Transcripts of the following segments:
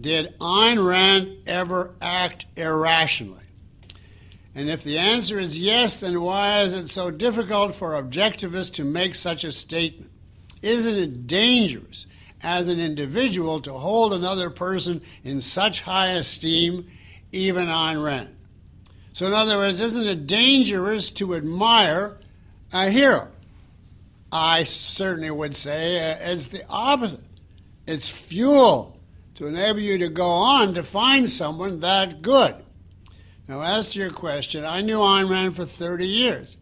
did Ayn Rand ever act irrationally? And if the answer is yes, then why is it so difficult for objectivists to make such a statement? Isn't it dangerous as an individual to hold another person in such high esteem, even Ayn Rand? So, in other words, isn't it dangerous to admire a hero? I certainly would say uh, it's the opposite. It's fuel to enable you to go on to find someone that good. Now, as to your question, I knew Ayn Rand for 30 years.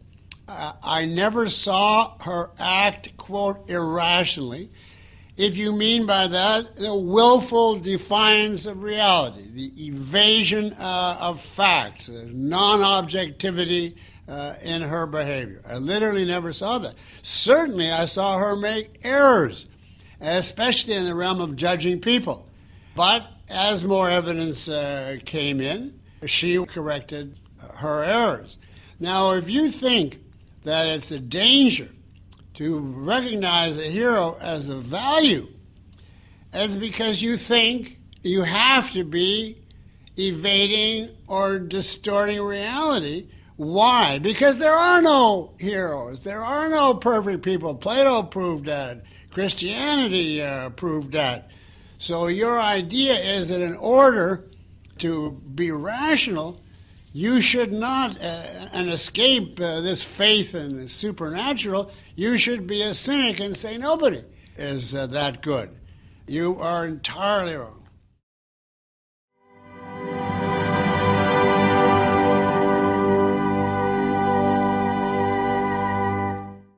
Uh, I never saw her act, quote, irrationally. If you mean by that the willful defiance of reality, the evasion uh, of facts, uh, non objectivity uh, in her behavior. I literally never saw that. Certainly, I saw her make errors, especially in the realm of judging people. But as more evidence uh, came in, she corrected her errors. Now, if you think that it's a danger to recognize a hero as a value, it's because you think you have to be evading or distorting reality. Why? Because there are no heroes. There are no perfect people. Plato proved that. Christianity uh, proved that. So your idea is that in order to be rational, you should not, uh, and escape uh, this faith in the supernatural, you should be a cynic and say nobody is uh, that good. You are entirely wrong.